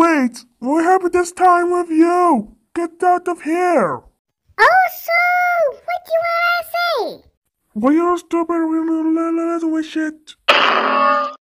Wait, what happened this time with you? Get out of here! Oh, so what do you want to say? Why you stupid little shit?